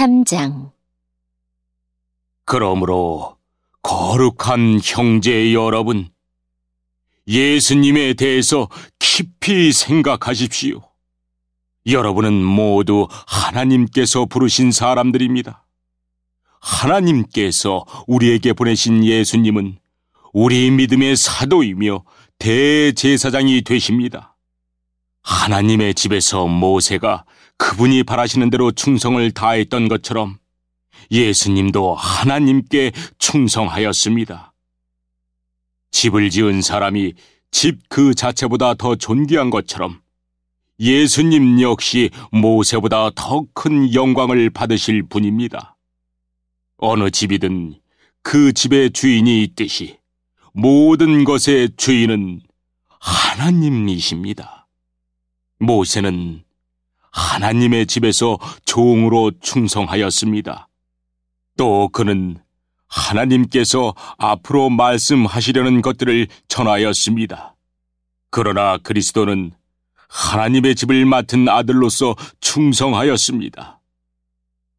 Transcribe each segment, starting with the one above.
3장 그러므로 거룩한 형제 여러분, 예수님에 대해서 깊이 생각하십시오. 여러분은 모두 하나님께서 부르신 사람들입니다. 하나님께서 우리에게 보내신 예수님은 우리 믿음의 사도이며 대제사장이 되십니다. 하나님의 집에서 모세가 그분이 바라시는 대로 충성을 다했던 것처럼 예수님도 하나님께 충성하였습니다. 집을 지은 사람이 집 그 자체보다 더 존귀한 것처럼 예수님 역시 모세보다 더 큰 영광을 받으실 분입니다. 어느 집이든 그 집의 주인이 있듯이 모든 것의 주인은 하나님이십니다. 모세는 하나님의 집에서 종으로 충성하였습니다. 또 그는 하나님께서 앞으로 말씀하시려는 것들을 전하였습니다. 그러나 그리스도는 하나님의 집을 맡은 아들로서 충성하였습니다.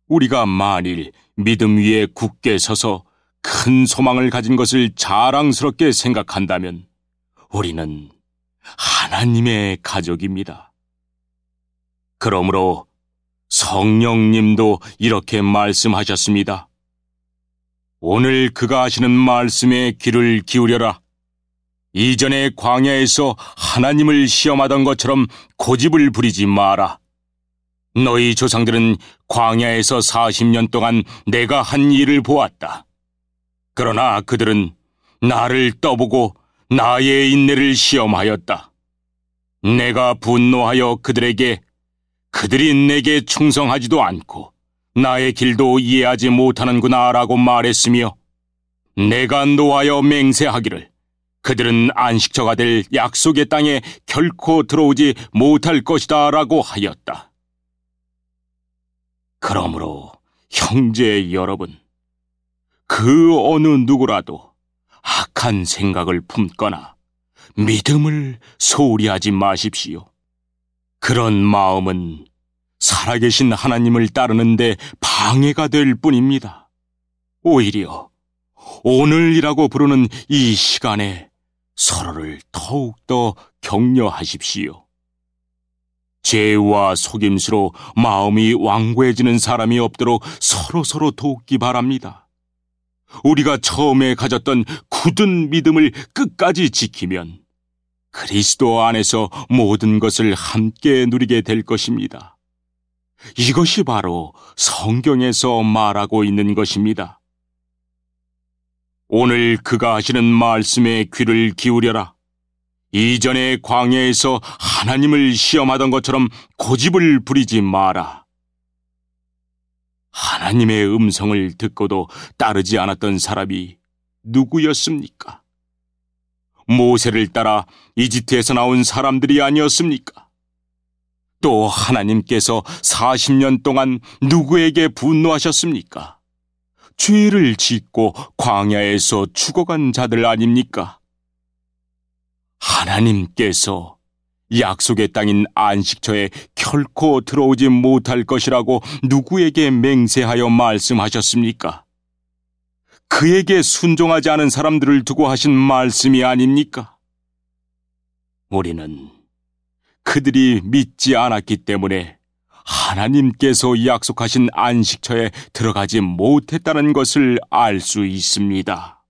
우리가 만일 믿음 위에 굳게 서서 큰 소망을 가진 것을 자랑스럽게 생각한다면 우리는 하나님의 가족입니다. 그러므로 성령님도 이렇게 말씀하셨습니다. 오늘 그가 하시는 말씀에 귀를 기울여라. 이전에 광야에서 하나님을 시험하던 것처럼 고집을 부리지 마라. 너희 조상들은 광야에서 40년 동안 내가 한 일을 보았다. 그러나 그들은 나를 떠보고 나의 인내를 시험하였다. 내가 분노하여 그들에게 그들이 내게 충성하지도 않고 나의 길도 이해하지 못하는구나 라고 말했으며 내가 노하여 맹세하기를 그들은 안식처가 될 약속의 땅에 결코 들어오지 못할 것이다 라고 하였다. 그러므로 형제 여러분, 그 어느 누구라도 악한 생각을 품거나 믿음을 소홀히 하지 마십시오. 그런 마음은 살아계신 하나님을 따르는데 방해가 될 뿐입니다. 오히려 오늘이라고 부르는 이 시간에 서로를 더욱더 격려하십시오. 죄와 속임수로 마음이 완고해지는 사람이 없도록 서로서로 돕기 바랍니다. 우리가 처음에 가졌던 굳은 믿음을 끝까지 지키면 그리스도 안에서 모든 것을 함께 누리게 될 것입니다. 이것이 바로 성경에서 말하고 있는 것입니다. 오늘 그가 하시는 말씀에 귀를 기울여라. 이전에 광야에서 하나님을 시험하던 것처럼 고집을 부리지 마라. 하나님의 음성을 듣고도 따르지 않았던 사람이 누구였습니까? 모세를 따라 이집트에서 나온 사람들이 아니었습니까? 또 하나님께서 40년 동안 누구에게 분노하셨습니까? 죄를 짓고 광야에서 죽어간 자들 아닙니까? 하나님께서 약속의 땅인 안식처에 결코 들어오지 못할 것이라고 누구에게 맹세하여 말씀하셨습니까? 그에게 순종하지 않은 사람들을 두고 하신 말씀이 아닙니까? 우리는 그들이 믿지 않았기 때문에 하나님께서 약속하신 안식처에 들어가지 못했다는 것을 알 수 있습니다.